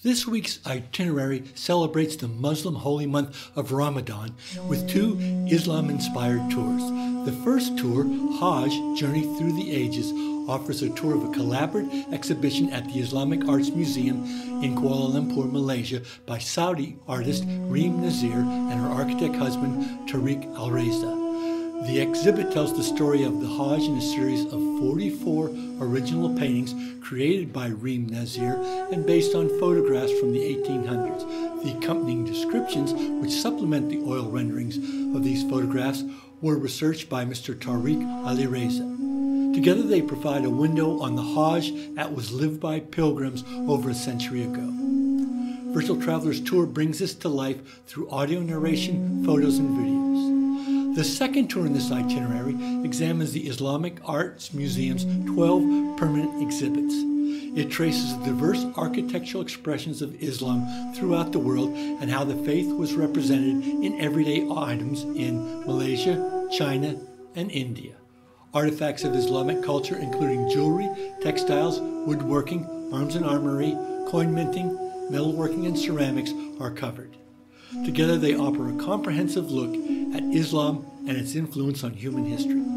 This week's itinerary celebrates the Muslim holy month of Ramadan with two Islam inspired tours. The first tour, Hajj Journey Through the Ages, offers a tour of a collaborative exhibition at the Islamic Arts Museum in Kuala Lumpur, Malaysia, by Saudi artist Reem Nazir and her architect husband Tariq Al Reza. The exhibit tells the story of the Hajj in a series of 44 original paintings created by Reem Nazir and based on photographs from the 1800s. The accompanying descriptions, which supplement the oil renderings of these photographs, were researched by Mr. Tariq Ali Reza. Together, they provide a window on the Hajj that was lived by pilgrims over a century ago. Virtual Travelers Tour brings this to life through audio narration, photos, and videos. The second tour in this itinerary examines the Islamic Arts Museum's 12 permanent exhibits. It traces the diverse architectural expressions of Islam throughout the world and how the faith was represented in everyday items in Malaysia, China, and India. Artifacts of Islamic culture, including jewelry, textiles, woodworking, arms and armory, coin minting, metalworking, and ceramics, are covered. Together, they offer a comprehensive look at Islam and its influence on human history.